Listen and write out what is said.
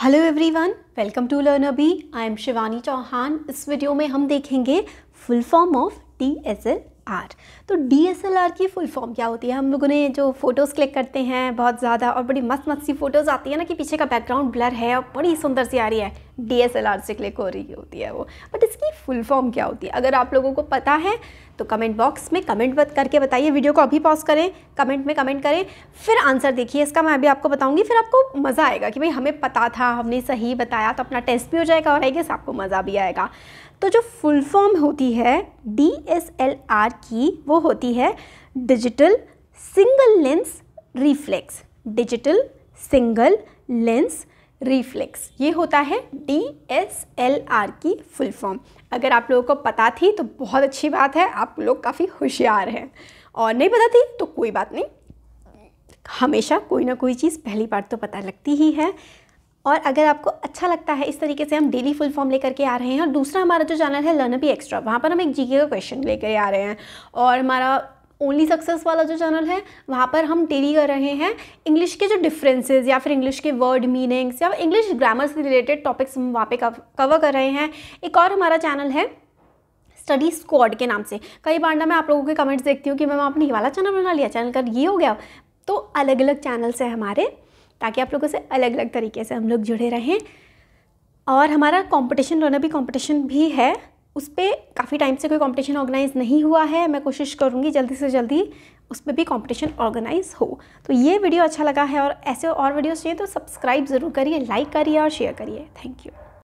Hello everyone welcome to learn अभी I M Shivani Chauhan इस video में हम देखेंगे full form of T S L R तो डी एस एल आर की फुल फॉर्म क्या होती है? हम लोगों ने जो फ़ोटोज़ क्लिक करते हैं बहुत ज़्यादा और बड़ी मस्त मस्त सी फ़ोटोज़ आती है ना कि पीछे का बैकग्राउंड ब्लर है और बड़ी सुंदर सी आ रही है। डी एस एल आर से क्लिक हो रही होती है वो। बट इसकी फुल फॉर्म क्या होती है? अगर आप लोगों को पता है तो कमेंट बॉक्स में कमेंट बत करके बताइए। वीडियो को अभी पॉज करें कमेंट में कमेंट करें, फिर आंसर देखिए। इसका मैं अभी आपको बताऊँगी, फिर आपको मज़ा आएगा कि भाई हमें पता था, हमने सही बताया तो अपना टेस्ट भी हो जाएगा और आई गेस आपको मज़ा भी आएगा। तो जो फुल फॉर्म होती है डी एस एल आर की, वो होती है digital single lens reflex digital single lens reflex ये होता है डी एस एल आर की फुल फॉर्म अगर आप लोगों को पता थी तो बहुत अच्छी बात है, आप लोग काफ़ी होशियार हैं। और नहीं पता थी तो कोई बात नहीं, हमेशा कोई ना कोई चीज़ पहली बार तो पता लगती ही है। और अगर आपको अच्छा लगता है इस तरीके से हम डेली फुल फॉर्म लेकर के आ रहे हैं और दूसरा हमारा जो चैनल है लर्न बी एक्स्ट्रा वहाँ पर हम एक जीके का क्वेश्चन लेकर आ रहे हैं और हमारा ओनली सक्सेस वाला जो चैनल है, वहाँ पर हम डेली कर रहे हैं इंग्लिश के जो डिफरेंसेस या फिर इंग्लिश के वर्ड मीनिंग्स या इंग्लिश ग्रामर से रिलेटेड टॉपिक्स हम वहाँ पे कवर कर रहे हैं। एक और हमारा चैनल है स्टडी स्क्वाड के नाम से। कई बार ना मैं आप लोगों के कमेंट्स देखती हूँ कि मैम आपने ये वाला चैनल बना लिया चैनल कर ये हो गया। तो अलग अलग चैनल्स हैं हमारे। ताकि आप लोगों से अलग अलग तरीके से हम लोग जुड़े रहें। और हमारा कंपटीशन रोना भी कंपटीशन भी है। उस पर काफ़ी टाइम से कोई कंपटीशन ऑर्गेनाइज नहीं हुआ है। मैं कोशिश करूँगी जल्दी से जल्दी उस पर भी कंपटीशन ऑर्गेनाइज हो। तो ये वीडियो अच्छा लगा है और ऐसे और वीडियोस चाहिए तो सब्सक्राइब ज़रूर करिए लाइक करिए और शेयर करिए। Thank you